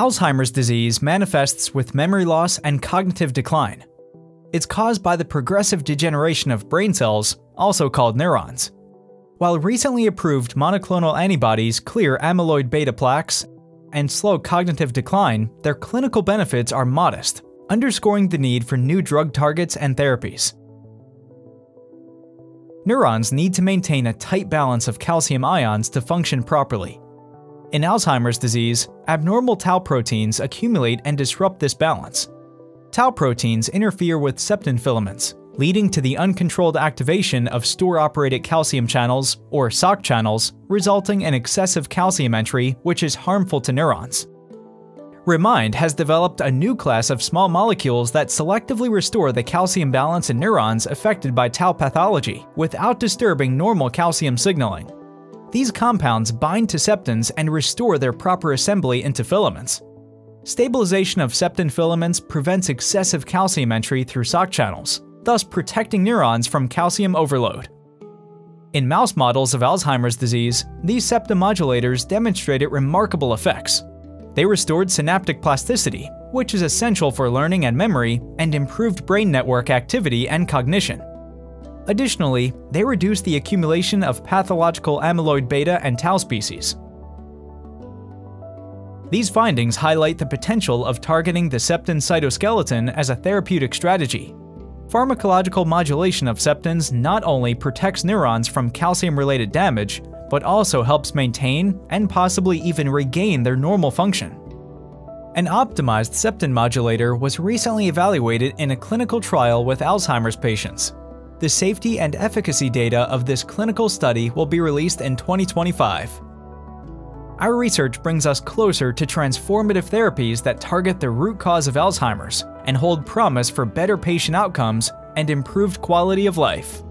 Alzheimer's disease manifests with memory loss and cognitive decline. It's caused by the progressive degeneration of brain cells, also called neurons. While recently approved monoclonal antibodies clear amyloid beta plaques and slow cognitive decline, their clinical benefits are modest, underscoring the need for new drug targets and therapies. Neurons need to maintain a tight balance of calcium ions to function properly. In Alzheimer's disease, abnormal tau proteins accumulate and disrupt this balance. Tau proteins interfere with septin filaments, leading to the uncontrolled activation of store-operated calcium channels, or SOC channels, resulting in excessive calcium entry, which is harmful to neurons. reMYND has developed a new class of small molecules that selectively restore the calcium balance in neurons affected by tau pathology without disturbing normal calcium signaling. These compounds bind to septins and restore their proper assembly into filaments. Stabilization of septin filaments prevents excessive calcium entry through SOC channels, thus protecting neurons from calcium overload. In mouse models of Alzheimer's disease, these septin modulators demonstrated remarkable effects. They restored synaptic plasticity, which is essential for learning and memory, and improved brain network activity and cognition. Additionally, they reduce the accumulation of pathological amyloid beta and tau species. These findings highlight the potential of targeting the septin cytoskeleton as a therapeutic strategy. Pharmacological modulation of septins not only protects neurons from calcium-related damage, but also helps maintain and possibly even regain their normal function. An optimized septin modulator was recently evaluated in a clinical trial with Alzheimer's patients. The safety and efficacy data of this clinical study will be released in 2025. Our research brings us closer to transformative therapies that target the root cause of Alzheimer's and hold promise for better patient outcomes and improved quality of life.